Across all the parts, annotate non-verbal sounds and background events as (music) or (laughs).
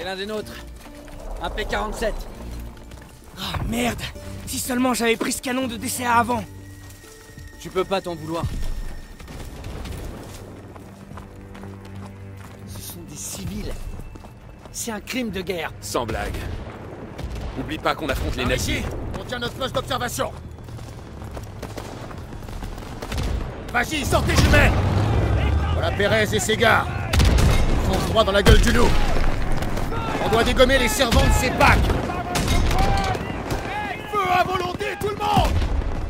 C'est l'un des nôtres. Un P-47. Ah merde Si seulement j'avais pris ce canon de DCA avant Tu peux pas t'en vouloir. Ce sont des civils. C'est un crime de guerre. Sans blague. Oublie pas qu'on affronte les nazis. On tient notre poste d'observation Vas-y, sortez jumelles Voilà Pérez et ses gars. Ils foncent droit dans la gueule du loup. On doit dégommer les servants de ces packs. Feu à volonté, tout le monde.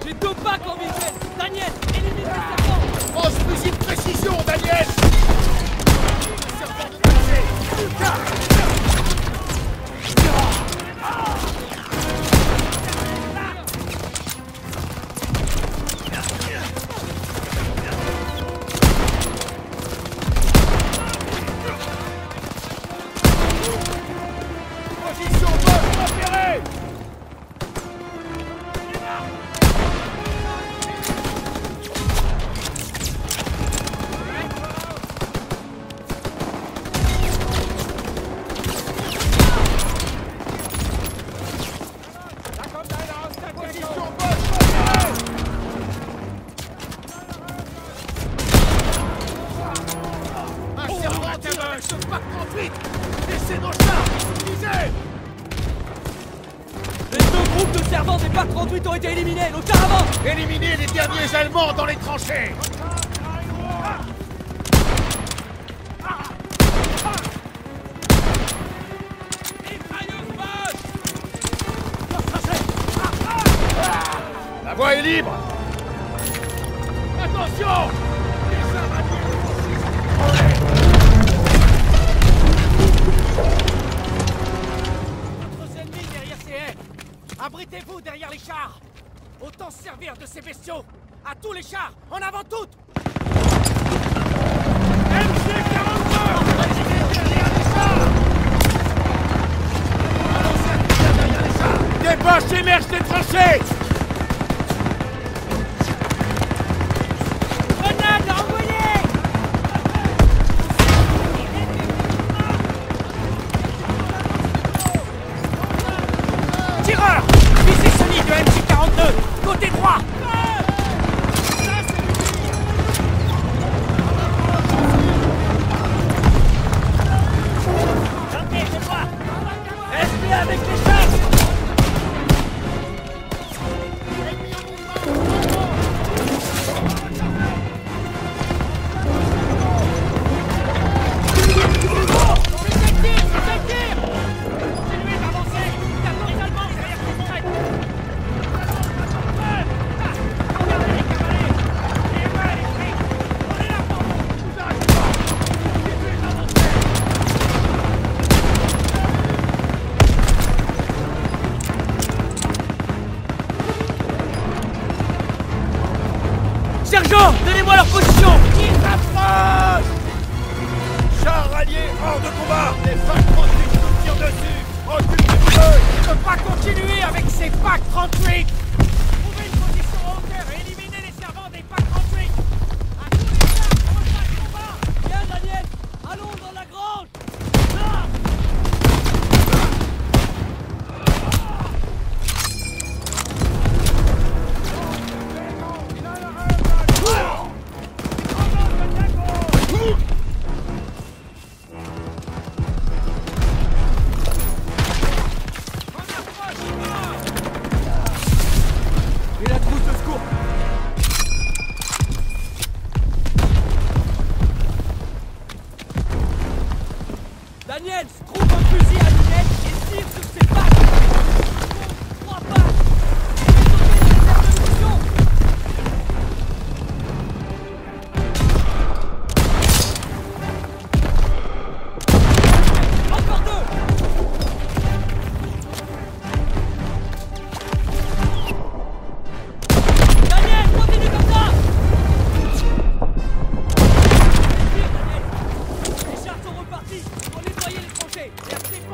J'ai deux packs en visuel Daniel, élimine les 138 ont été éliminés, nos caravans Éliminez les derniers Allemands dans les tranchées. La voie est libre. Abritez-vous derrière les chars. Autant se servir de ces bestiaux À tous les chars En avant toutes. Des boches émergent des tranchées Sergent Donnez-moi leur position. Ils approchent Chars alliés hors de combat. Les facs 38 nous tirent dessus. Recule du feu. On ne peut pas continuer avec ces packs 38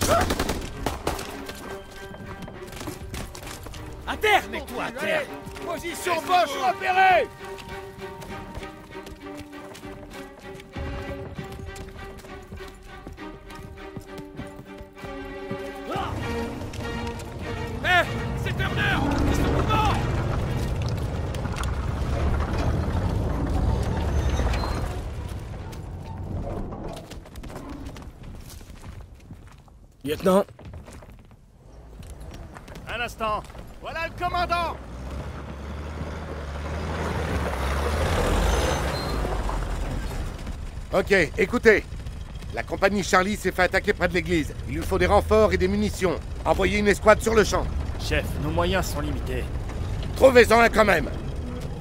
feu À terre Mets-toi à terre Position Bosch repérée Lieutenant Un instant Voilà le commandant Ok, écoutez. La compagnie Charlie s'est fait attaquer près de l'église. Il lui faut des renforts et des munitions. Envoyez une escouade sur le champ. Chef, nos moyens sont limités. Trouvez-en un quand même.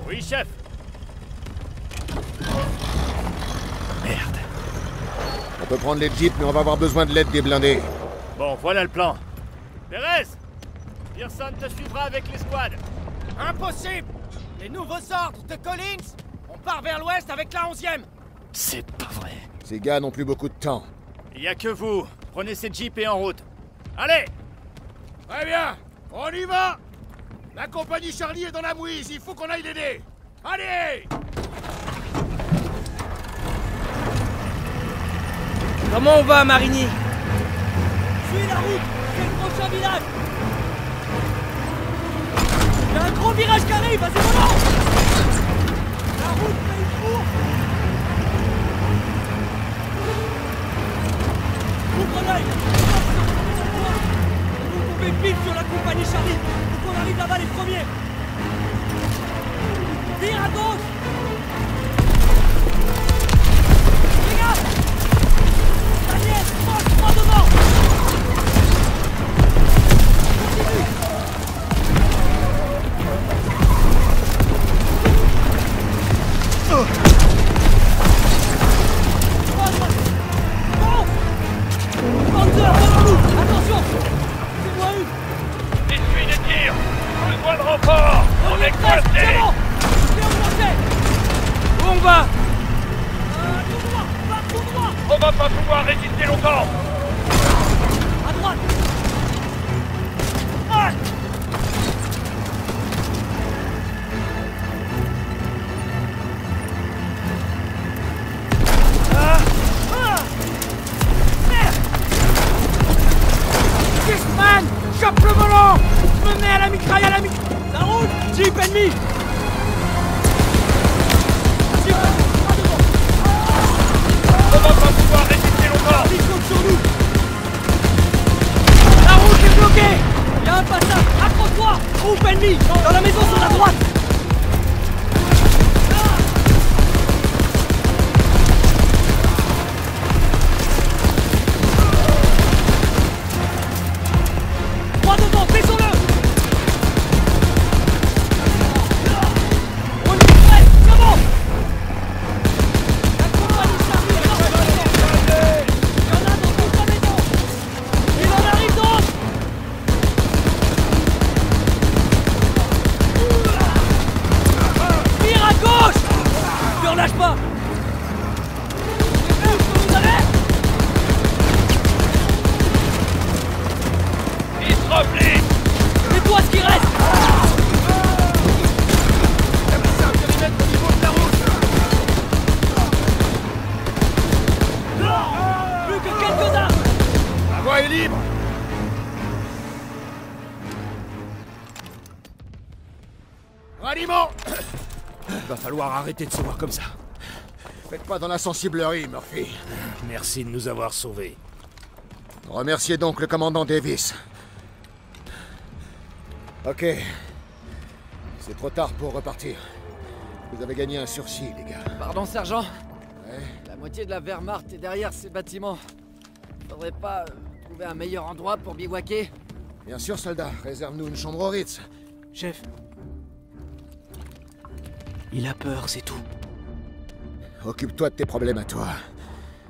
Oui, chef Merde. On peut prendre les jeeps, mais on va avoir besoin de l'aide des blindés. Bon, voilà le plan. Thérèse Pearson te suivra avec l'escouade. Impossible Les nouveaux ordres de Collins On part vers l'ouest avec la 11e C'est pas vrai. Ces gars n'ont plus beaucoup de temps. Il y a que vous. Prenez ces jeeps et en route. Allez Très bien, on y va La compagnie Charlie est dans la mouise, il faut qu'on aille l'aider Allez Comment on va, Marigny? La route C'est le prochain village. Il y a un gros virage qui arrive, vas-y, volant La route fait une courbe Où on va On va pas pouvoir résister longtemps À droite Ah Chope le volant Me mets à la mitraille à la mitraille Jeep ennemi On va pas pouvoir résister longtemps Ils sur nous La route est bloquée. Il y a un passage. Accroche-toi. Groupe ennemi Dans la maison sur la droite Ralliement (coughs) Va falloir arrêter de se voir comme ça. Faites pas dans la sensiblerie, Murphy. Merci de nous avoir sauvés. Remerciez donc le commandant Davis. Ok. C'est trop tard pour repartir. Vous avez gagné un sursis, les gars. Pardon, sergent Ouais La moitié de la Wehrmacht est derrière ces bâtiments. Faudrait pas euh, trouver un meilleur endroit pour bivouaquer? Bien sûr, soldat. Réserve-nous une chambre au Ritz. Chef. Il a peur, c'est tout. Occupe-toi de tes problèmes à toi.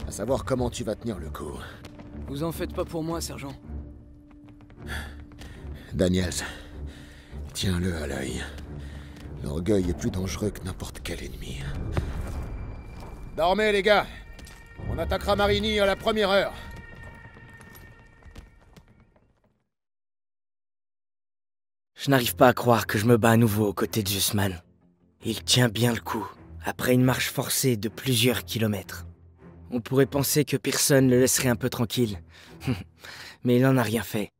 À savoir comment tu vas tenir le coup. Vous en faites pas pour moi, sergent. Daniels, tiens-le à l'œil. L'orgueil est plus dangereux que n'importe quel ennemi. Dormez, les gars On attaquera Marigny à la première heure. Je n'arrive pas à croire que je me bats à nouveau aux côtés de Zussman. Il tient bien le coup, après une marche forcée de plusieurs kilomètres. On pourrait penser que personne le laisserait un peu tranquille. (laughs) Mais il n'en a rien fait.